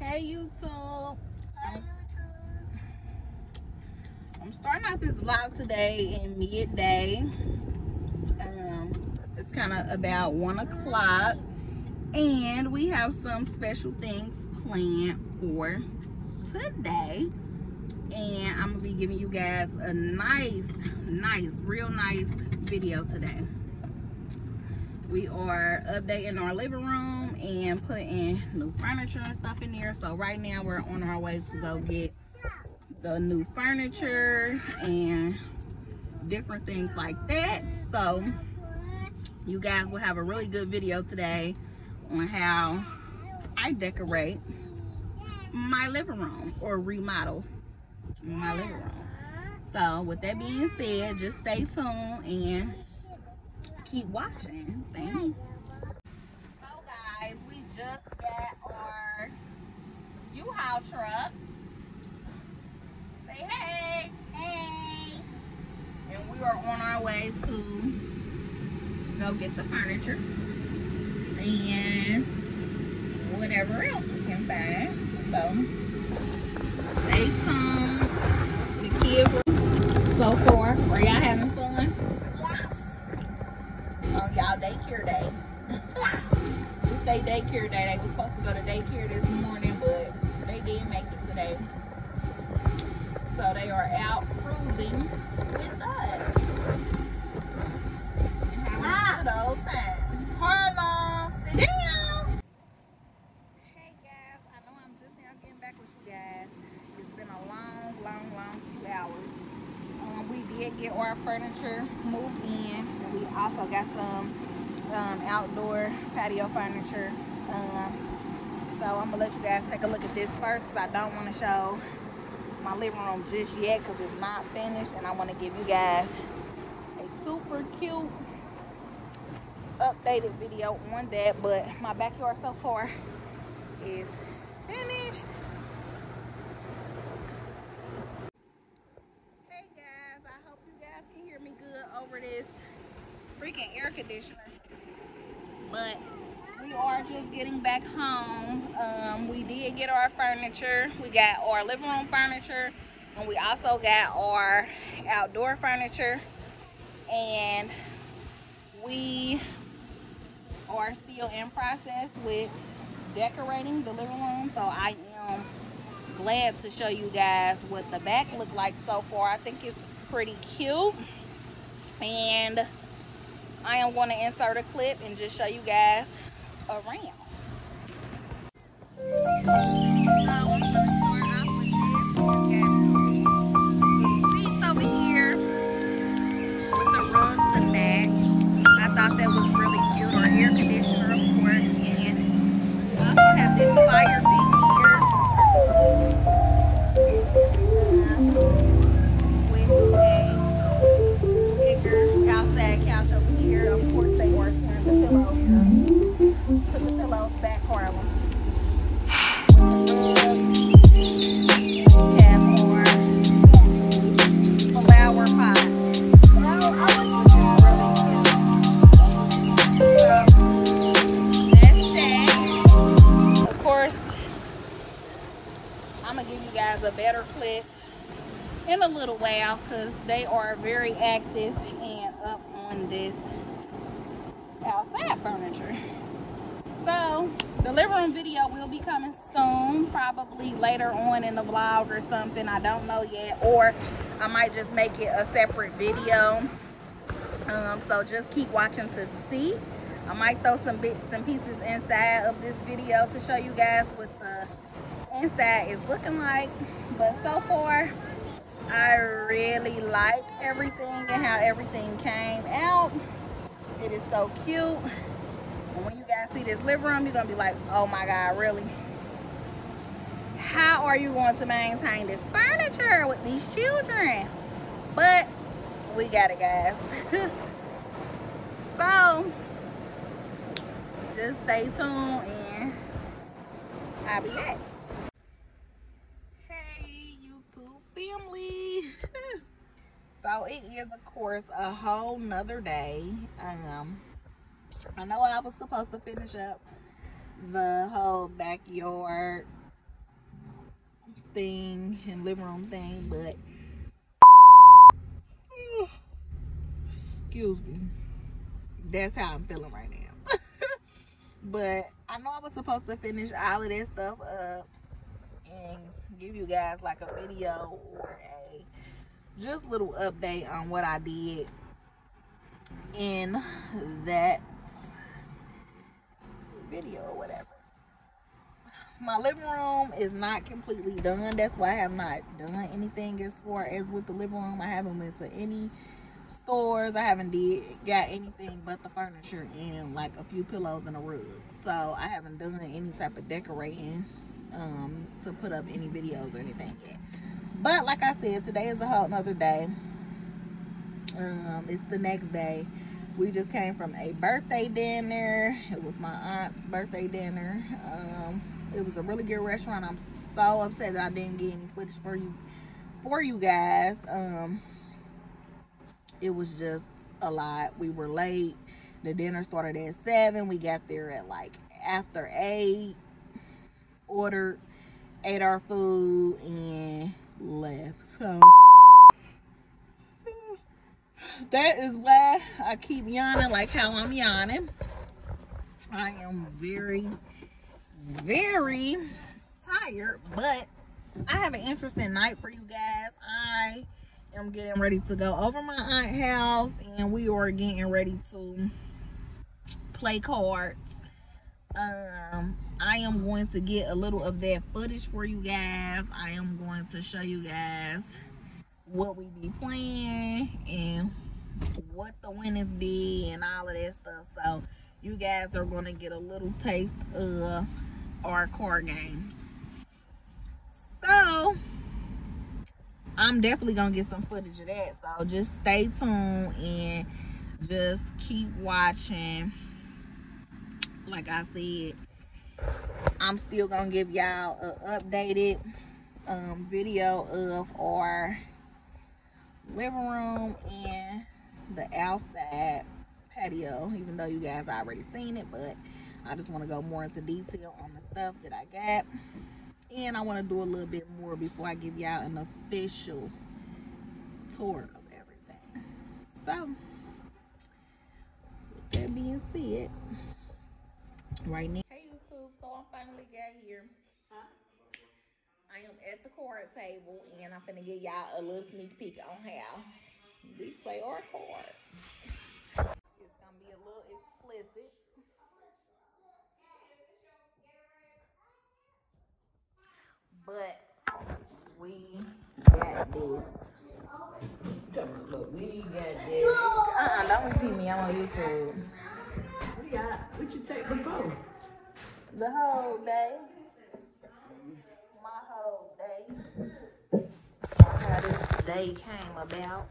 Hey YouTube. I'm, I'm starting out this vlog today in midday. Um, it's kind of about one o'clock, and we have some special things planned for today. And I'm gonna be giving you guys a nice, nice, real nice video today. We are updating our living room and putting new furniture and stuff in there. So right now we're on our way to go get the new furniture and different things like that. So you guys will have a really good video today on how I decorate my living room or remodel my living room. So with that being said, just stay tuned and keep watching. Thanks. So guys, we just got our U-Haul truck. Say hey. Hey. And we are on our way to go get the furniture and whatever else we can find. So stay tuned. The kids are so far. Are y'all having fun? on y'all daycare day. This daycare day. They were supposed to go to daycare this morning, but they did make it today. So they are out cruising with us. And having a good old time. Harlow, sit down. Hey guys, I know I'm just now getting back with you guys. It's been a long, long, long few hours. Um, we did get our furniture moved in. And we also got some um, outdoor patio furniture. Um, so I'm gonna let you guys take a look at this first because I don't want to show my living room just yet because it's not finished and I want to give you guys a super cute updated video on that but my backyard so far is finished hey guys i hope you guys can hear me good over this freaking air conditioner but we are just getting back home. Um, we did get our furniture. We got our living room furniture and we also got our outdoor furniture. And we are still in process with decorating the living room. So i am glad to show you guys what the back look like so far. I think it's pretty cute. And i am going to insert a clip and just show you guys around. Thought that was really cute or air conditioner of course and we also have this fire because they are very active and up on this outside furniture. So the living room video will be coming soon, probably later on in the vlog or something. I don't know yet, or I might just make it a separate video. Um, so just keep watching to see. I might throw some bits and pieces inside of this video to show you guys what the inside is looking like. But so far, I really like everything and how everything came out. It is so cute. And when you guys see this living room, you're to be like, oh my God, really? How are you going to maintain this furniture with these children? But we got it, guys. so, just stay tuned and I'll be back. Hey, YouTube family. So it is, of course, a whole nother day. Um, I know I was supposed to finish up the whole backyard thing and living room thing, but excuse me. That's how I'm feeling right now. but I know I was supposed to finish all of this stuff up and give you guys like a video or a just a little update on what I did in that video or whatever. My living room is not completely done. That's why I have not done anything as far as with the living room. I haven't went to any stores. I haven't did got anything but the furniture and like a few pillows and a rug. So I haven't done any type of decorating um, to put up any videos or anything yet. But like I said, today is a whole nother day. Um, it's the next day. We just came from a birthday dinner. It was my aunt's birthday dinner. Um, it was a really good restaurant. I'm so upset that I didn't get any footage for you for you guys. Um, it was just a lot. We were late. The dinner started at seven. We got there at like after eight. Ordered, ate our food, and left. So that is why I keep yawning like how I'm yawning. I am very, very tired, but I have an interesting night for you guys. I am getting ready to go over my aunt house and we are getting ready to play cards. Um, I am going to get a little of that footage for you guys. I am going to show you guys what we be playing and what the winners be and all of that stuff. So you guys are going to get a little taste of our card games. So I'm definitely going to get some footage of that. So just stay tuned and just keep watching. Like I said, I'm still to give y'all an updated um, video of our living room and the outside patio even though you guys already seen it but I just want to go more into detail on the stuff that I got. And I want to do a little bit more before I give y'all an official tour of everything. So that being said right now so I finally got here I am at the card table and I'm gonna give y'all a little sneak peek on how we play our cards. It's gonna be a little explicit. But we got this. Look, we got this. Uh-uh, don't repeat me. I'm on YouTube. We got what you take before. The whole day. My whole day. How this day came about.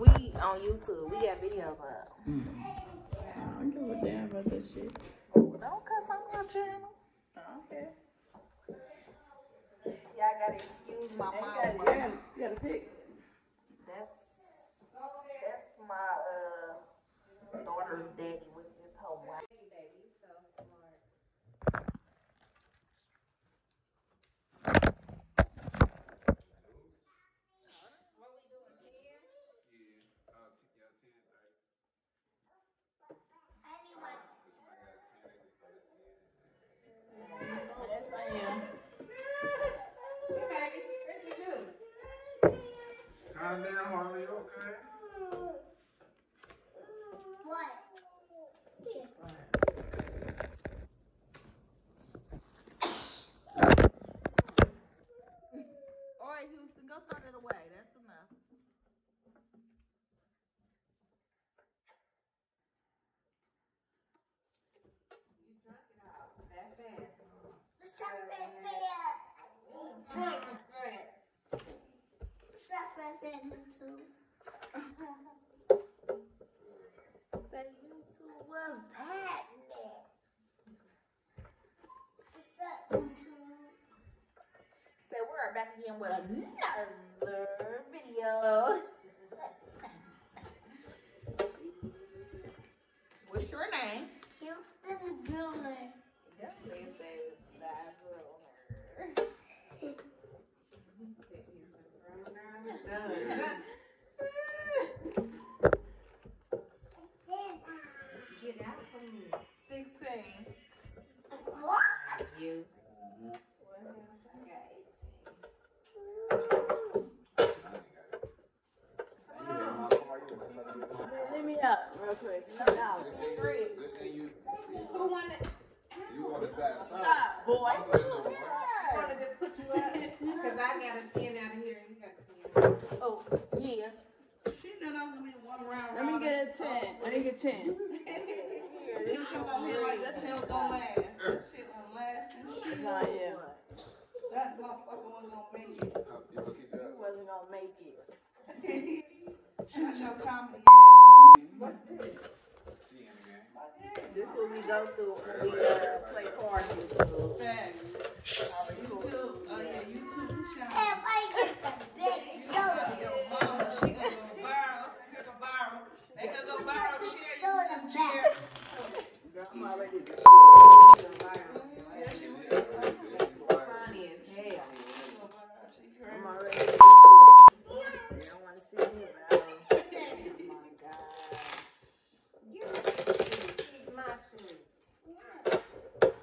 We on YouTube. We got videos up. I don't give a damn about that shit. Don't cuss on my channel. Okay. Y'all gotta excuse my mom. gotta, you gotta, you gotta pick. That's that's my uh daughter's daddy with his whole wife. Yes, I am. Calm down, Harley, okay? All right, Houston, go throw that away. That's enough. Say YouTube? Was Say we're back again with another video. What's your name? Definitely says that girl. You. Let me up real quick. No, no. Who wanted? Stop, boy. I wanna just put you up, cause I got a ten out of here and you got a ten. Oh, yeah. She knew that was gonna be one round. Let me get a 10. Let me get 10. You come out here like that ten was gonna last. That shit gonna last and shit. It's not you. That motherfucker wasn't gonna make it. You wasn't gonna make it. Shut your comedy ass up. What's this? This is what we go through when we uh, play cards in school. Facts. YouTube, oh yeah, YouTube channel. If I get the big soda, Your mama, she gonna go viral. Make her go viral. Make her go viral. Share YouTube, share. Girl, I'm already the Yeah, she will go viral. Funny as hell. Go viral. She I'm crazy. already the shit. They don't want to see me, bro. Oh my God. You keep my shoe.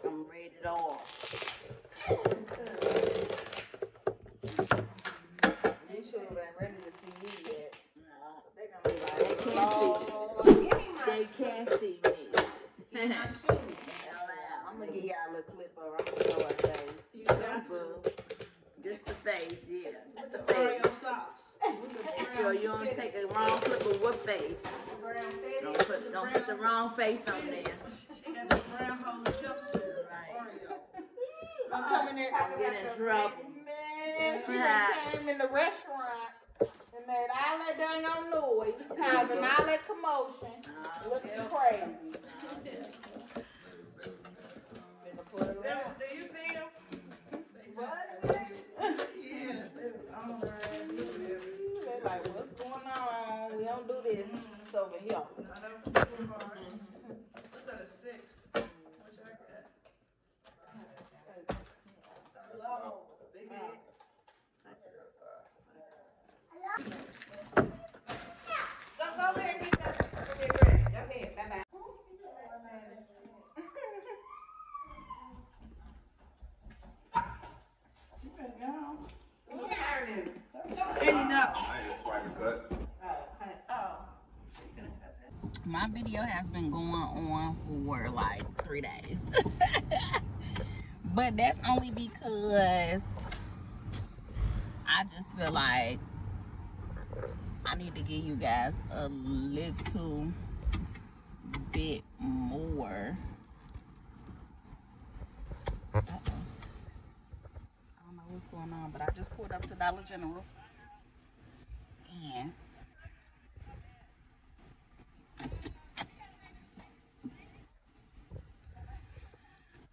I'm rated R. They should have been ready to see me yet. No, they gonna be like, they can't see. Oh, give me my They can't see me. my shoe. I'm gonna give y'all a little clip of. I'm gonna show her face. You got to. Boo. Just the face, yeah. Just the Oreo face. socks. So you don't take a wrong clip of what face. Brown Don't fitted. put don't put the wrong face on there. She got the brown hole jumpsuit. Right. I'm coming there. I'm getting in trouble. Man, she done came in the restaurant and made all that dang on noise, causing all that commotion. Looking crazy. Finna put it That on. was, do you see him? What? Yeah, they was on there. They like, what's going on? We don't do this over here. What's that, a six? What y'all got? Hello, big head. Go, go over there and get that. Go ahead, Brandon. Go ahead. Bye bye. You better go. What's turning? Eighty dollars. Oh, honey. Oh. My video has been going on for like three days. But that's only because i just feel like i need to give you guys a little bit more. I don't know what's going on but i just pulled up to dollar general. And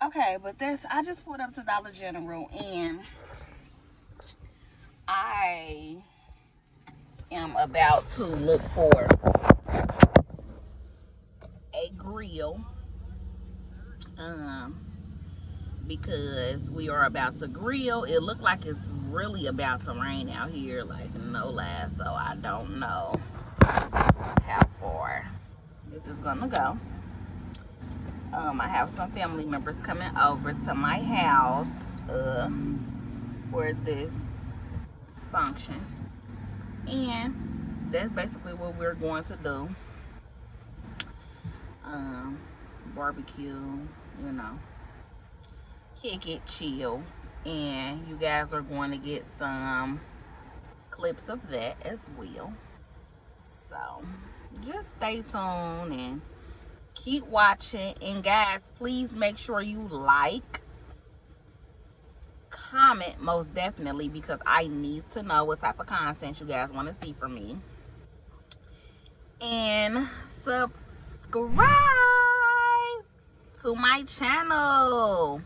Okay, but this i just pulled up to Dollar General and I am about to look for a grill. Um because we are about to grill. It looked like it's really about to rain out here, like no lie, so I don't know how far this is gonna go. Um, I have some family members coming over to my house uh, for this function. And that's basically what we're going to do. Um, barbecue, you know, kick it, chill. And you guys are going to get some clips of that as well. So, just stay tuned and keep watching. And guys please make sure you like comment most definitely because i need to know what type of content you guys want to see from me. And subscribe to my channel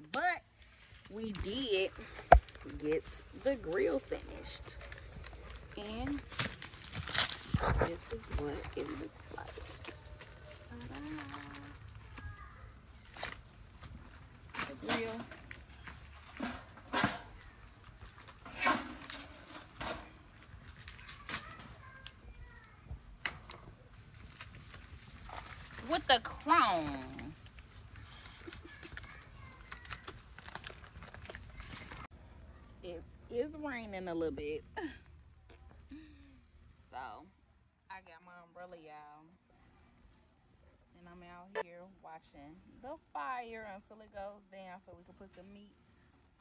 but we did get the grill finished. And this is what it looks like. The grill. With the chrome. It is raining a little bit. So, I got my umbrella, y'all. And I'm out here watching the fire until it goes down so we can put some meat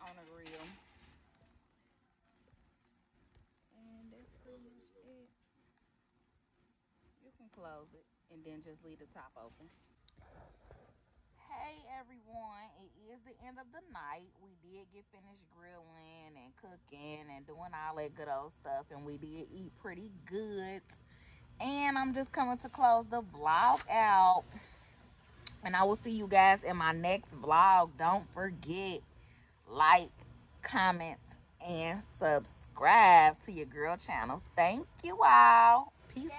on the grill. And that's pretty much it. You can close it and then just leave the top open. Hey everyone, it is the end of the night. We did get finished grilling and cooking and doing all that good old stuff, and we did eat pretty good. And I'm just coming to close the vlog out. And I will see you guys in my next vlog. Don't forget, like, comment, and subscribe to your girl channel. Thank you all. Peace